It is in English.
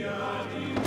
yeah